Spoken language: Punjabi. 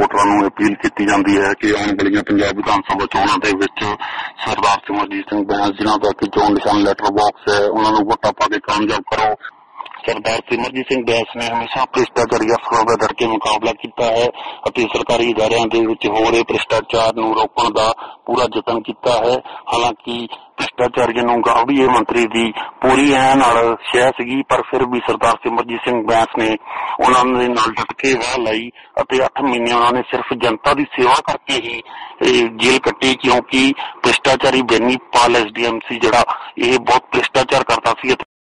ਲੋਕਾਂ ਨੂੰ ਅਪੀਲ ਕੀਤੀ ਜਾਂਦੀ ਹੈ ਕਿ ਆਉਣ ਵਾਲੀਆਂ ਪੰਜਾਬ ਵਿਧਾਨ ਸਭਾ ਚੋਣਾਂ ਦੇ ਵਿੱਚ ਸਰਦਾਰ ਸਿਮਰਜੀਤ ਸਿੰਘ ਬੈਂਸ ਜਿਨ੍ਹਾਂ ਦਾ ਕਿ ਚੋਣ ਨਿਸ਼ਾਨ ਲੈਟਰ ਬਾਕਸ ਹੈ, ਉਹਨਾਂ ਨੂੰ ਵੋਟਾਂ ਪਾ ਕੇ ਕਾਮਯਾਬ ਕਰੋ। ਸਰਦਾਰ ਸਿਮਰਜੀਤ ਸਿੰਘ ਬੈਂਸ ਨੇ ਹਮੇਸ਼ਾ ਭ੍ਰਿਸ਼ਟਾਚਾਰੀ ਅਫਸਰਾਂ ਦਾ ਡਟ ਕੇ ਮੁਕਾਬਲਾ ਕੀਤਾ ਹੈ ਅਤੇ ਸਰਕਾਰੀ ਅਦਾਰਿਆਂ ਦੇ ਵਿੱਚ ਹੋ ਰਹੇ ਭ੍ਰਿਸ਼ਟਾਚਾਰ ਨੂੰ ਰੋਕਣ ਦਾ ਪੂਰਾ ਯਤਨ ਕੀਤਾ ਹੈ। ਹਾਲਾਂਕਿ ਭ੍ਰਿਸ਼ਟਾਚਾਰੀਆਂ ਨੂੰ ਗਾਵੜੀਏ ਮੰਤਰੀ ਦੀ ਪੂਰੀ ਐ ਨਾਲ ਸ਼ਹਿ ਸੀਗੀ, ਪਰ ਫਿਰ ਵੀ ਸਰਦਾਰ ਸਿਮਰਜੀਤ ਸਿੰਘ ਬੈਂਸ ਨੇ ਉਹਨਾਂ ਦੇ ਨਾਲ ਡਟ ਕੇ ਵਾਹ ਲਈ ਅਤੇ 8 ਮਹੀਨੇ ਉਹਨਾਂ ਨੇ ਸਿਰਫ ਜਨਤਾ ਦੀ ਸੇਵਾ ਕਰਕੇ ਹੀ ਇਹ ਜੇਲ੍ਹ ਕੱਟੀ, ਕਿਉਂਕਿ ਭ੍ਰਿਸ਼ਟਾਚਾਰੀ ਬੈਨੀ ਪਾਲ ਐਸਡੀਐਮ ਸੀ ਜਿਹੜਾ, ਇਹ ਬਹੁਤ ਭ੍ਰਿਸ਼ਟਾਚਾਰ ਕਰਦਾ ਸੀ ਅਤੇ